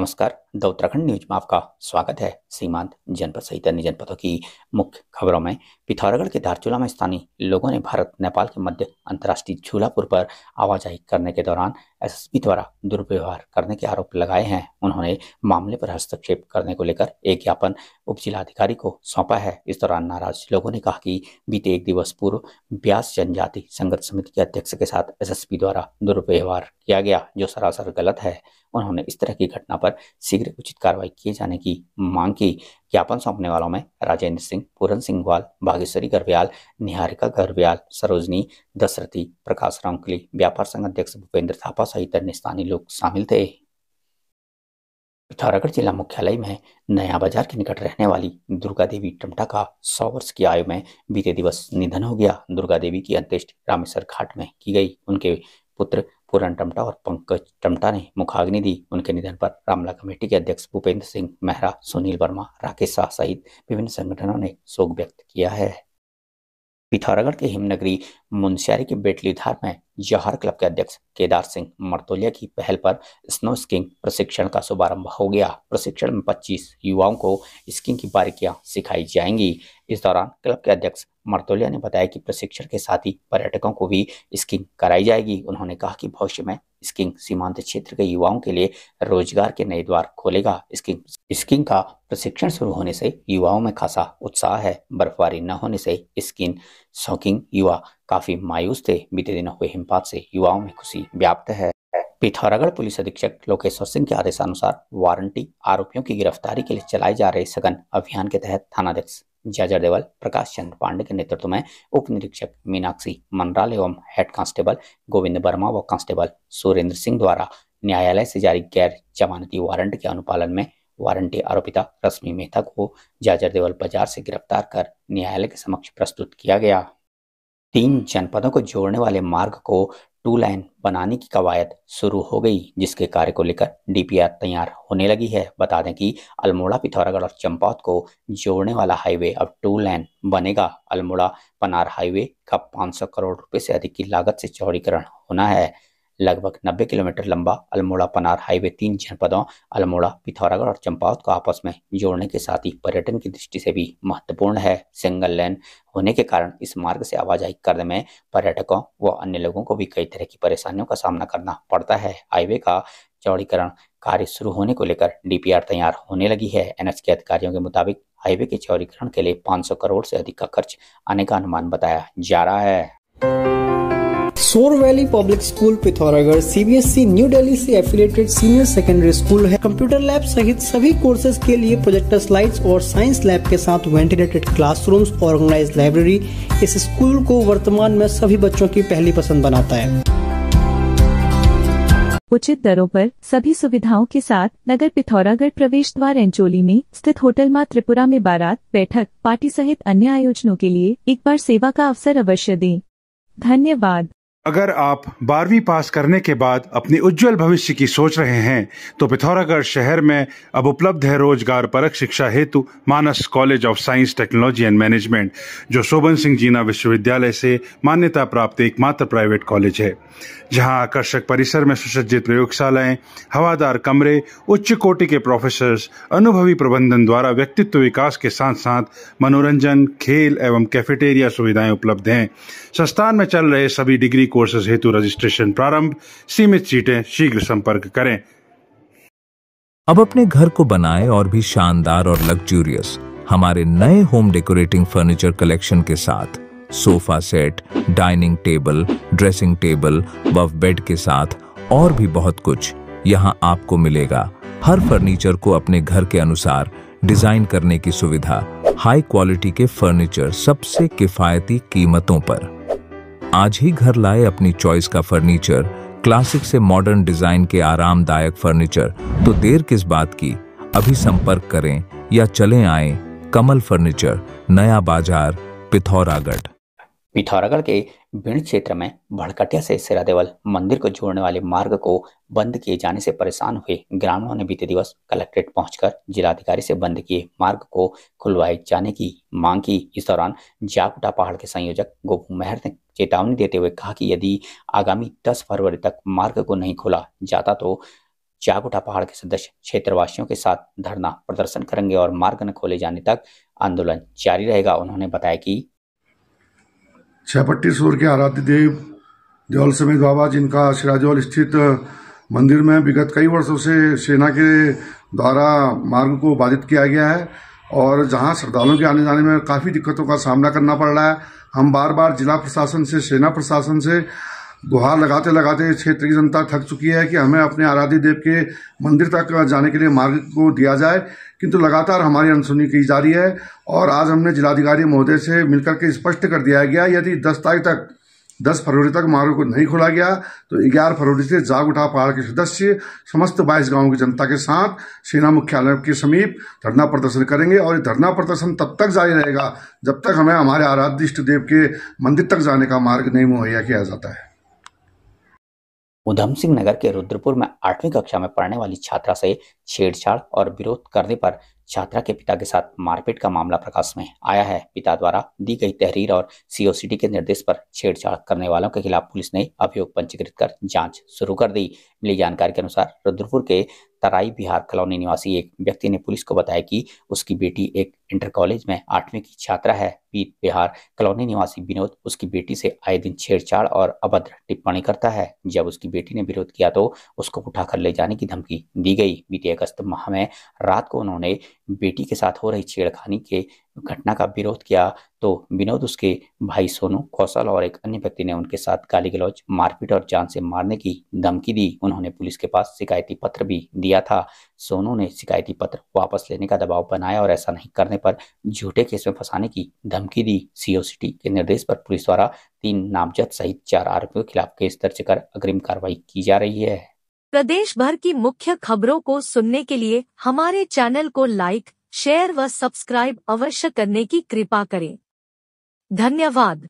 नमस्कार the Uttarakhand news में आपका स्वागत है। सीमांत जनपद सहित अन्य जनपदों की मुख्य खबरों में पिथौरागढ़ के धारचूला में स्थानीय लोगों ने भारत, नेपाल के मध्य अंतर्राष्ट्रीय झूलापुर पर आवाजाही करने के दौरान एसएसपी द्वारा दुर्व्यवहार करने के आरोप लगाए हैं। उन्होंने मामले पर हस्तक्षेप करने को लेकर एक ज्ञापन उप जिलाधिकारी को सौंपा है। इस दौरान नाराज़ लोगों ने कहा कि बीते एक दिवस पूर्व ब्यास जनजाति संगत समिति के अध्यक्ष के साथ एसएसपी द्वारा दुर्व्यवहार किया गया, जो सरासर गलत है। उन्होंने इस तरह की घटना पर शीघ्र उचित कार्रवाई किए जाने की मांग की। ज्ञापन सौंपने वालों में राजेंद्र सिंह, पूरन सिंह ग्वाल बागेश्वरी गर्व्याल निहारिका गर्व्याल सरोजनी, दशरथी, प्रकाश रामकली, व्यापार संघ अध्यक्ष भूपेंद्र थापा सहित अन्य स्थानीय लोग शामिल थे। पिथौरागढ़ जिला मुख्यालय में नया बाज़ार के निकट रहने वाली दुर्गा देवी टमटा का सौ वर्ष की आयु में बीते दिवस निधन हो गया। दुर्गा देवी की अंत्येष्टि रामेश्वर घाट में की गई। उनके पुत्र पूरन टमटा और पंकज टमटा ने मुखाग्नि दी। उनके निधन पर रामला कमेटी के अध्यक्ष भूपेंद्र सिंह मेहरा, सुनील वर्मा, राकेश शाह सहित विभिन्न संगठनों ने शोक व्यक्त किया है। पिथौरागढ़ के हिमनगरी मुंशियारी के बेटलीधार में जौहर क्लब के अध्यक्ष केदार सिंह मर्तोलिया की पहल पर स्नो स्कीइंग प्रशिक्षण का शुभारंभ हो गया। प्रशिक्षण में 25 युवाओं को स्कीइंग की बारीकियाँ सिखाई जाएँगी। इस दौरान क्लब के अध्यक्ष मर्तोलिया ने बताया कि प्रशिक्षण के साथ ही पर्यटकों को भी स्कीइंग कराई जाएगी। उन्होंने कहा कि भविष्य में स्कीइंग सीमांत क्षेत्र के युवाओं के लिए रोज़गार के नए द्वार खोलेगा। स्कीइंग स्कीइंग का प्रशिक्षण शुरू होने से युवाओं में खासा उत्साह है। बर्फबारी न होने से स्कीइंग शौकीन युवा काफ़ी मायूस थे। बीते दिनों हुए हिमपात से युवाओं में खुशी व्याप्त है। पिथौरागढ़ पुलिस अधीक्षक लोकेश्वर सिंह के आदेशानुसार वारंटी आरोपियों की गिरफ्तारी के लिए चलाए जा रहे सघन अभियान के तहत थानाध्यक्ष जाजर देवल, प्रकाश चंद्र पांडे के नेतृत्व में उप निरीक्षक मीनाक्षी मनराल एवं हेड कांस्टेबल गोविंद वर्मा व कांस्टेबल सुरेंद्र सिंह द्वारा न्यायालय से जारी गैर जमानती वारंट के अनुपालन में वारंटी आरोपिता रश्मि मेहता को जाजर देवल बाज़ार से गिरफ़्तार कर न्यायालय के समक्ष प्रस्तुत किया गया। तीन जनपदों को जोड़ने वाले मार्ग को टू लाइन बनाने की कवायद शुरू हो गई, जिसके कार्य को लेकर डीपीआर तैयार होने लगी है। बता दें कि अल्मोड़ा, पिथौरागढ़ और चंपौत को जोड़ने वाला हाईवे अब टू लाइन बनेगा। अल्मोड़ा, पनार हाईवे का 500 करोड़ रुपए से अधिक की लागत से चौड़ीकरण होना है। लगभग 90 किलोमीटर लंबा अल्मोड़ा पनार हाईवे तीन जनपदों, अल्मोड़ा, पिथौरागढ़ और चंपावत को आपस में जोड़ने के साथ ही पर्यटन की दृष्टि से भी महत्वपूर्ण है। सिंगल लेन होने के कारण इस मार्ग से आवाजाही करने में पर्यटकों व अन्य लोगों को भी कई तरह की परेशानियों का सामना करना पड़ता है। हाईवे का चौड़ीकरण कार्य शुरू होने को लेकर डीपीआर तैयार होने लगी है। एनएच के अधिकारियों के मुताबिक हाईवे के चौड़ीकरण के लिए 500 करोड़ से अधिक का खर्च आने का अनुमान बताया जा रहा है। Sor Valley Public School, Pithoragarh CBSE new Delhi से एफिलेटेड सीनियर सेकेंडरी स्कूल है। कंप्यूटर लैब सहित सभी कोर्सेज के लिए प्रोजेक्टर स्लाइड्स और साइंस लैब के साथ वेंटिलेटेड क्लासरूम्स ऑर्गेनाइज लाइब्रेरी इस स्कूल को वर्तमान में सभी बच्चों की पहली पसंद बनाता है। उचित दरों पर सभी सुविधाओं के साथ नगर पिथौरागढ़ प्रवेश द्वार एंचोली में स्थित होटल माँ त्रिपुरा में बारात, बैठक, पार्टी सहित अन्य आयोजनों के लिए एक बार सेवा का अवसर अवश्य दें। धन्यवाद। अगर आप बारहवीं पास करने के बाद अपने उज्जवल भविष्य की सोच रहे हैं तो पिथौरागढ़ शहर में अब उपलब्ध है रोज़गार परक शिक्षा हेतु Manas College of Science, Technology and Management, जो शोभन सिंह जीना विश्वविद्यालय से मान्यता प्राप्त एकमात्र प्राइवेट कॉलेज है, जहाँ आकर्षक परिसर में सुसज्जित प्रयोगशालाएँ, हवादार कमरे, उच्च कोटि के प्रोफेसर अनुभवी प्रबंधन द्वारा व्यक्तित्व विकास के साथ साथ मनोरंजन, खेल एवं कैफेटेरिया सुविधाएँ उपलब्ध हैं। संस्थान में चल रहे सभी डिग्री कोर्सेज हेतु रजिस्ट्रेशन प्रारंभ। सीमित सीटें शीघ्र संपर्क करें। अब अपने घर को बनाए और भी शानदार और लग्जूरियस हमारे नए होम डेकोरेटिंग फर्नीचर कलेक्शन के साथ sofa set dining table dressing table व बेड के साथ और भी बहुत कुछ यहाँ आपको मिलेगा। हर फर्नीचर को अपने घर के अनुसार डिज़ाइन करने की सुविधा हाई क्वालिटी के फर्नीचर सबसे किफायती कीमतों पर। आज ही घर लाए अपनी चॉइस का फर्नीचर क्लासिक से मॉडर्न डिज़ाइन के आरामदायक फर्नीचर तो देर किस बात की? अभी संपर्क करें या चले आए कमल फर्नीचर नया बाज़ार, पिथौरागढ़। पिथौरागढ़ के भिंड क्षेत्र में भड़कटिया से सिरादेवल मंदिर को जोड़ने वाले मार्ग को बंद किए जाने से परेशान हुए ग्रामीणों ने बीते दिवस कलेक्ट्रेट पहुंचकर जिलाधिकारी से बंद किए मार्ग को खुलवाए जाने की मांग की। इस दौरान जाकुटा पहाड़ के संयोजक गोपू मेहर ने चेतावनी देते हुए कहा कि यदि आगामी 10 फरवरी तक मार्ग को नहीं खोला जाता तो जागुटा पहाड़ के सदस्य क्षेत्रवासियों के साथ धरना प्रदर्शन करेंगे और मार्ग न खोले जाने तक आंदोलन जारी रहेगा। उन्होंने बताया कि छपट्टी सूर के आराध्य देव देवल समेत बाबा, जिनका सिराजौल स्थित मंदिर में विगत कई वर्षों से सेना के द्वारा मार्ग को बाधित किया गया है और जहाँ श्रद्धालुओं के आने जाने में काफ़ी दिक्कतों का सामना करना पड़ रहा है। हम बार बार जिला प्रशासन से, सेना प्रशासन से गुहार लगाते लगाते क्षेत्र की जनता थक चुकी है कि हमें अपने आराध्य देव के मंदिर तक जाने के लिए मार्ग को दिया जाए। किंतु लगातार हमारी अनसुनी की जा रही है और आज हमने जिलाधिकारी महोदय से मिलकर के स्पष्ट कर दिया गया, यदि दस तारीख तक, दस फरवरी तक मार्ग को नहीं खोला गया तो ग्यारह फरवरी से जाग उठा पहाड़ के सदस्य, समस्त बाईस गाँवों की जनता के साथ सेना मुख्यालय के समीप धरना प्रदर्शन करेंगे और ये धरना प्रदर्शन तब तक जारी रहेगा जब तक हमें हमारे आराध्य इष्ट देव के मंदिर तक जाने का मार्ग नहीं मुहैया किया जाता है। उधम सिंह नगर के रुद्रपुर में आठवीं कक्षा में पढ़ने वाली छात्रा से छेड़छाड़ और विरोध करने पर छात्रा के पिता के साथ मारपीट का मामला प्रकाश में आया है। पिता द्वारा दी गई तहरीर और सीओसीडी के निर्देश पर छेड़छाड़ करने वालों के खिलाफ पुलिस ने अभियोग पंजीकृत कर जाँच शुरू कर दी। मिली जानकारी के अनुसार रुद्रपुर के तराई बिहार कॉलोनी निवासी एक व्यक्ति ने पुलिस को बताया कि उसकी बेटी एक इंटर कॉलेज में आठवीं की छात्रा है। पीत बिहार कॉलोनी निवासी विनोद उसकी बेटी से आए दिन छेड़छाड़ और अभद्र टिप्पणी करता है। जब उसकी बेटी ने विरोध किया तो उसको उठाकर ले जाने की धमकी दी गई। बीते अगस्त माह में रात को उन्होंने बेटी के साथ हो रही छेड़खानी के घटना का विरोध किया तो विनोद उसके भाई सोनू कौशल और एक अन्य व्यक्ति ने उनके साथ गाली गलौज मारपीट और जान से मारने की धमकी दी। उन्होंने पुलिस के पास शिकायती पत्र भी दिया था। सोनू ने शिकायती पत्र वापस लेने का दबाव बनाया और ऐसा नहीं करने पर झूठे केस में फंसाने की धमकी दी। सीओ सीओसीटी के निर्देश पर पुलिस द्वारा तीन नामजद सहित चार आरोपियों के खिलाफ केस दर्ज कर अग्रिम कार्रवाई की जा रही है। प्रदेश भर की मुख्य खबरों को सुनने के लिए हमारे चैनल को लाइक शेयर व सब्सक्राइब अवश्य करने की कृपा करें। धन्यवाद।